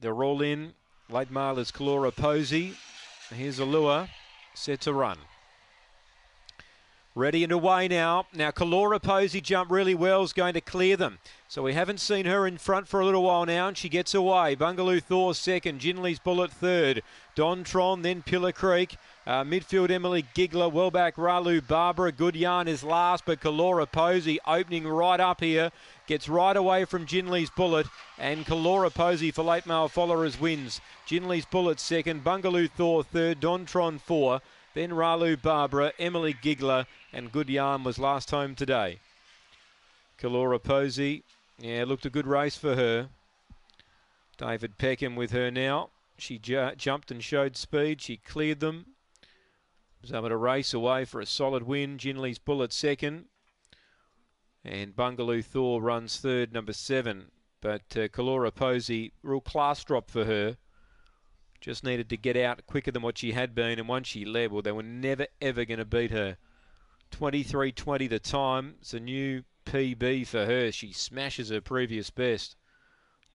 They're all in. Late mile is Kalora Posey. Here's a lure, set to run. Ready and away now. Now, Kalora Posey jumped really well, is going to clear them. So we haven't seen her in front for a little while now, and she gets away. Bungaloo Thor second, Ginley's Bullet third, Don Tron, then Pillar Creek. Uh, midfield Emily Gigler, well back Ralu Barbara. Good yarn is last, but Kalora Posey opening right up here. Gets right away from Ginley's Bullet, and Kalora Posey for late mail followers wins. Ginley's Bullet second, Bungaloo Thor third, Don Tron four. Then Ralu Barbara, Emily Gigler, and Good Yarn was last home today. Kalora Posey, yeah, looked a good race for her. David Peckham with her now. She ju- jumped and showed speed. She cleared them. Was able to race away for a solid win. Ginley's Bullet second. And Bungaloo Thor runs third, number seven. But uh, Kalora Posey, real class drop for her. Just needed to get out quicker than what she had been, and once she led, well, they were never ever going to beat her. 23.20 the time. It's a new PB for her. She smashes her previous best.